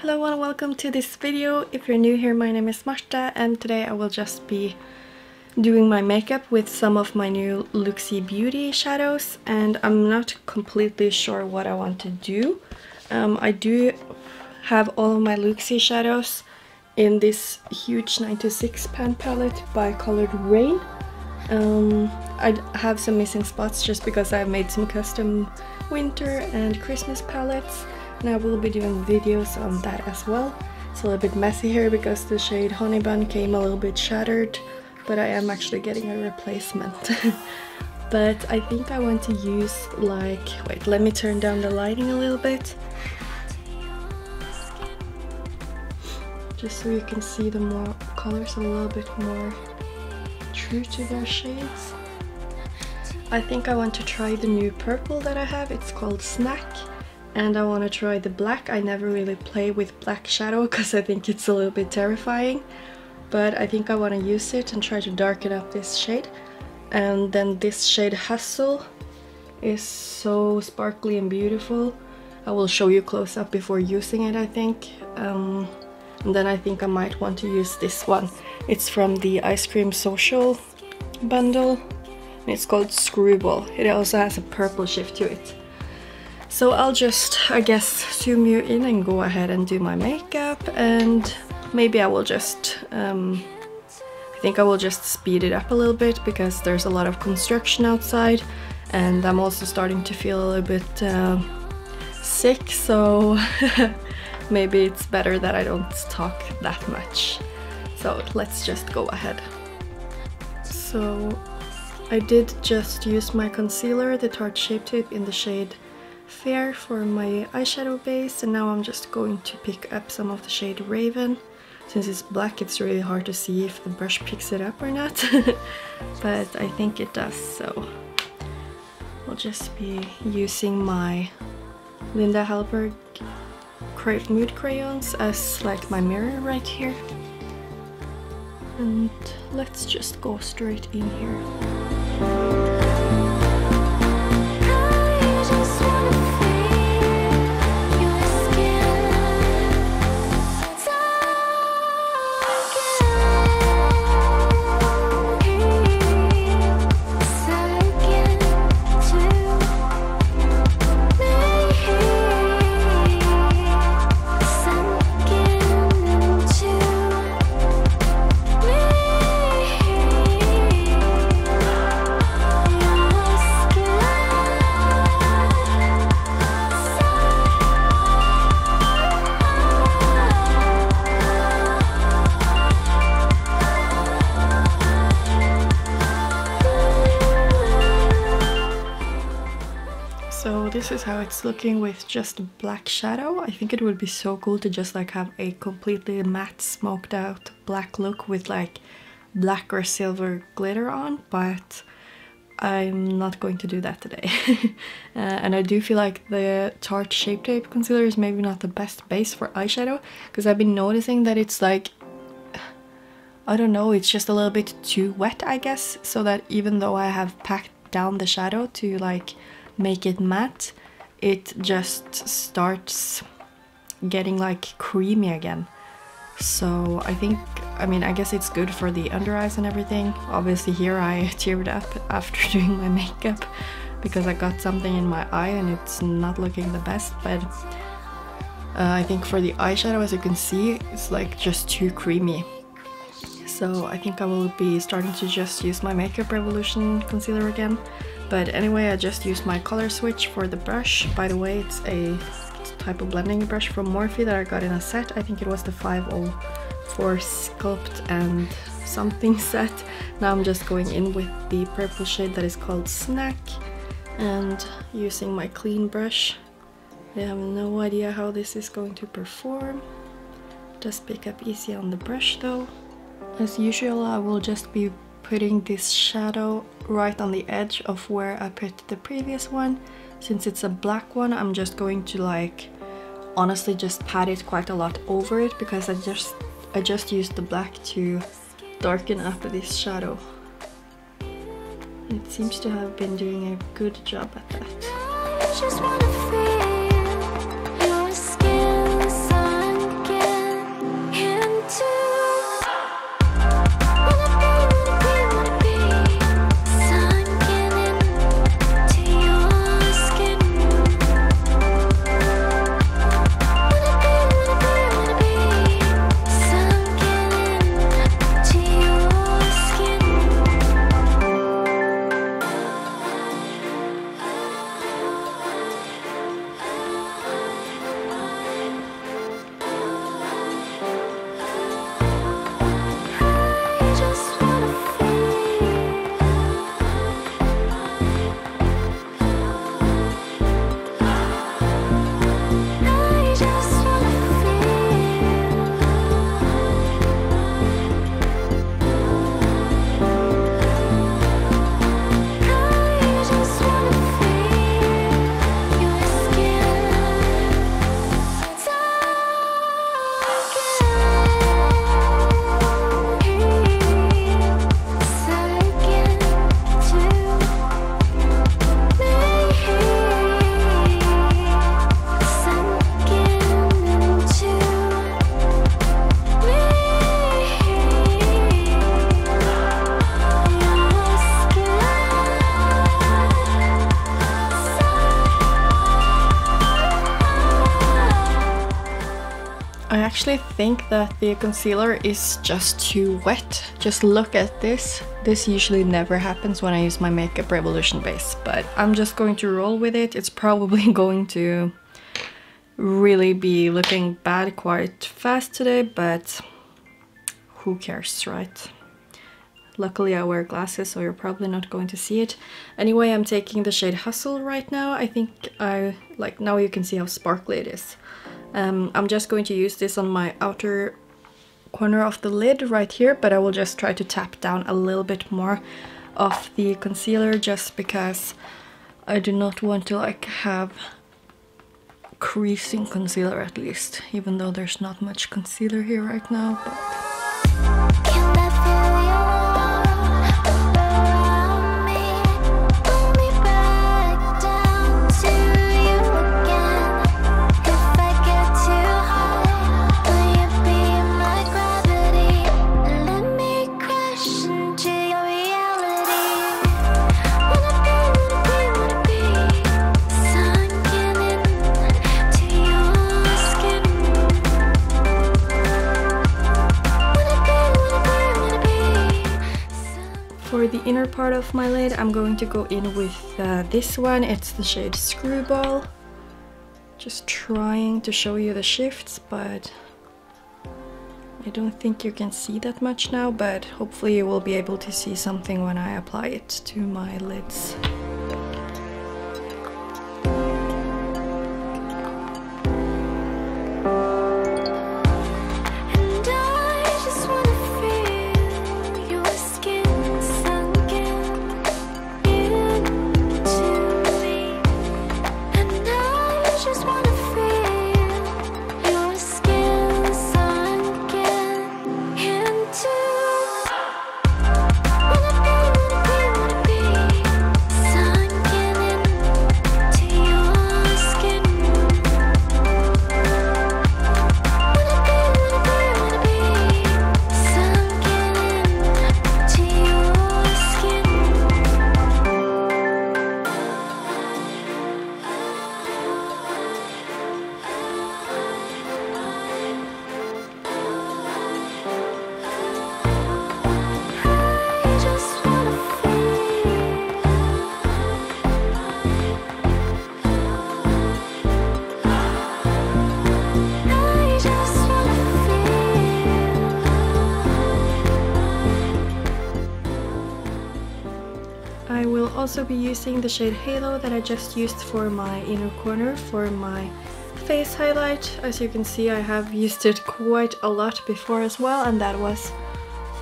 Hello and welcome to this video. If you're new here, my name is Marte and today I will just be doing my makeup with some of my new Looxi Beauty shadows and I'm not completely sure what I want to do. Um, I do have all of my Looxi shadows in this huge 96 pan palette by Coloured Raine. Um, I have some missing spots just because I've made some custom winter and Christmas palettes and I will be doing videos on that as well. It's a little bit messy here because the shade Honey Bun came a little bit shattered, but I am actually getting a replacement. but I think I want to use like, wait, let me turn down the lighting a little bit. Just so you can see the more colors a little bit more true to their shades. I think I want to try the new purple that I have, it's called Snack and I want to try the black. I never really play with black shadow because I think it's a little bit terrifying but I think I want to use it and try to darken up this shade and then this shade Hustle is so sparkly and beautiful. I will show you close up before using it I think um, and then I think I might want to use this one. It's from the Ice Cream Social bundle and it's called Screwball. It also has a purple shift to it. So I'll just, I guess, zoom you in and go ahead and do my makeup and maybe I will just, um, I think I will just speed it up a little bit because there's a lot of construction outside and I'm also starting to feel a little bit uh, sick so maybe it's better that I don't talk that much. So let's just go ahead. So I did just use my concealer, the Tarte Shape Tape in the shade Fair for my eyeshadow base and now I'm just going to pick up some of the shade Raven. Since it's black it's really hard to see if the brush picks it up or not, but I think it does so. I'll just be using my Linda Hallberg Mood Crayons as like my mirror right here. And let's just go straight in here. So this is how it's looking with just black shadow. I think it would be so cool to just like have a completely matte smoked out black look with like black or silver glitter on, but I'm not going to do that today. uh, and I do feel like the Tarte Shape Tape concealer is maybe not the best base for eyeshadow because I've been noticing that it's like I don't know, it's just a little bit too wet I guess, so that even though I have packed down the shadow to like make it matte, it just starts getting like creamy again. So I think, I mean, I guess it's good for the under eyes and everything. Obviously here I teared up after doing my makeup because I got something in my eye and it's not looking the best, but uh, I think for the eyeshadow, as you can see, it's like just too creamy. So I think I will be starting to just use my Makeup Revolution concealer again but anyway, I just used my color switch for the brush. By the way, it's a type of blending brush from Morphe that I got in a set. I think it was the 504 Sculpt and something set. Now I'm just going in with the purple shade that is called Snack and using my clean brush. I have no idea how this is going to perform. Just pick up easy on the brush though. As usual, I will just be putting this shadow right on the edge of where I put the previous one. Since it's a black one, I'm just going to like honestly just pat it quite a lot over it because I just I just used the black to darken up this shadow. It seems to have been doing a good job at that. Actually think that the concealer is just too wet. Just look at this. This usually never happens when I use my Makeup Revolution base, but I'm just going to roll with it. It's probably going to really be looking bad quite fast today, but who cares, right? Luckily I wear glasses so you're probably not going to see it. Anyway, I'm taking the shade Hustle right now. I think I, like now you can see how sparkly it is. Um, I'm just going to use this on my outer corner of the lid right here, but I will just try to tap down a little bit more of the concealer just because I do not want to like have creasing concealer at least, even though there's not much concealer here right now. But... inner part of my lid, I'm going to go in with uh, this one. It's the shade Screwball. Just trying to show you the shifts, but I don't think you can see that much now, but hopefully you will be able to see something when I apply it to my lids. Also be using the shade Halo that I just used for my inner corner for my face highlight. As you can see I have used it quite a lot before as well and that was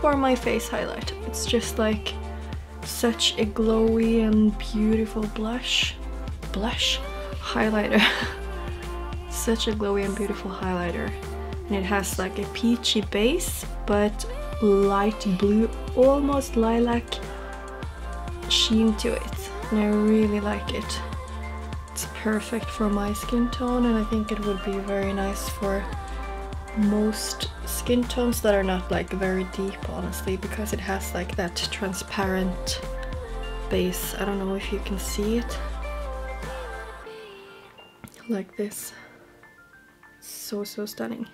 for my face highlight. It's just like such a glowy and beautiful blush. Blush? Highlighter. such a glowy and beautiful highlighter. And it has like a peachy base but light blue, almost lilac sheen to it and I really like it. It's perfect for my skin tone and I think it would be very nice for most skin tones that are not like very deep honestly because it has like that transparent base. I don't know if you can see it. Like this. So so stunning.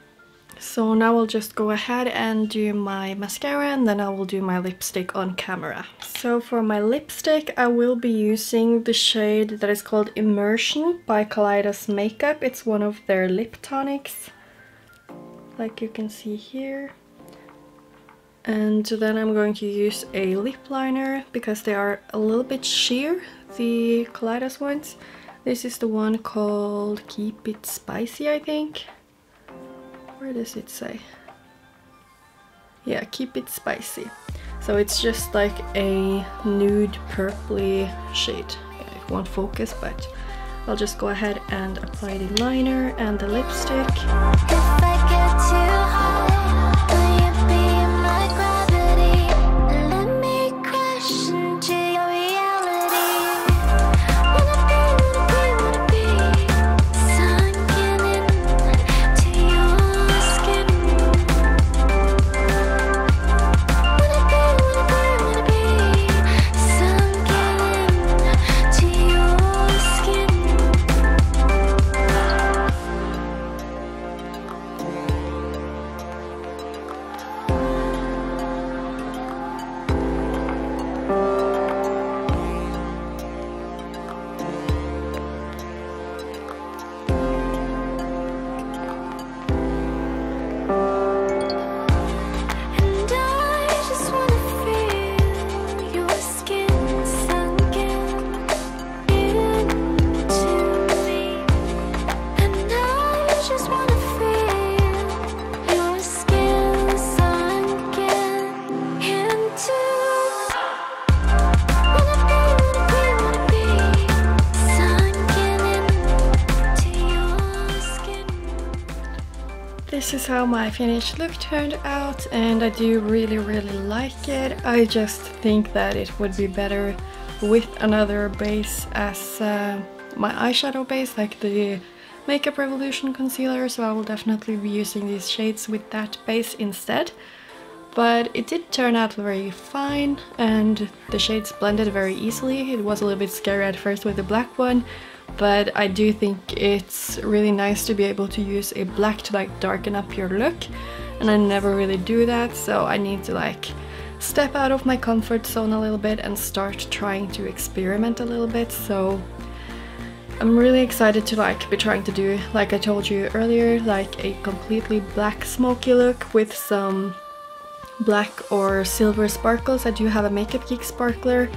So now I'll just go ahead and do my mascara and then I will do my lipstick on camera. So for my lipstick I will be using the shade that is called Immersion by Kaleidos Makeup. It's one of their lip tonics, like you can see here. And then I'm going to use a lip liner because they are a little bit sheer, the Kaleidos ones. This is the one called Keep It Spicy, I think. Where does it say? Yeah, keep it spicy. So it's just like a nude purpley shade. It won't focus, but I'll just go ahead and apply the liner and the lipstick. This is how my finished look turned out and I do really really like it. I just think that it would be better with another base as uh, my eyeshadow base like the Makeup Revolution concealer so I will definitely be using these shades with that base instead. But it did turn out very fine and the shades blended very easily. It was a little bit scary at first with the black one but I do think it's really nice to be able to use a black to like darken up your look and I never really do that so I need to like step out of my comfort zone a little bit and start trying to experiment a little bit so I'm really excited to like be trying to do like I told you earlier like a completely black smoky look with some black or silver sparkles. I do have a Makeup Geek sparkler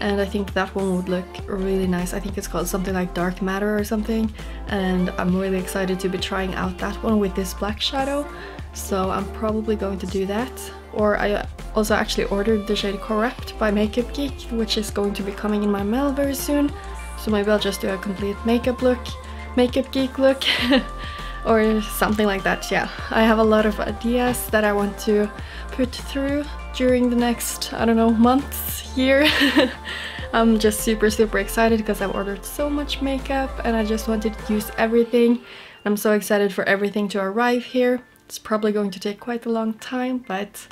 and I think that one would look really nice. I think it's called something like Dark Matter or something and I'm really excited to be trying out that one with this black shadow so I'm probably going to do that. Or I also actually ordered the shade Corrupt by Makeup Geek which is going to be coming in my mail very soon so maybe I'll just do a complete makeup look, Makeup Geek look or something like that, yeah. I have a lot of ideas that I want to put through during the next, I don't know, months, year. I'm just super super excited because I've ordered so much makeup and I just wanted to use everything. I'm so excited for everything to arrive here. It's probably going to take quite a long time but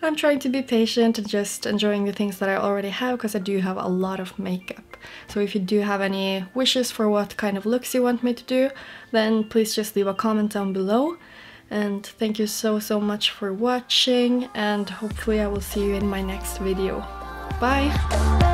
I'm trying to be patient and just enjoying the things that I already have because I do have a lot of makeup. So if you do have any wishes for what kind of looks you want me to do then please just leave a comment down below and thank you so so much for watching and hopefully I will see you in my next video. Bye!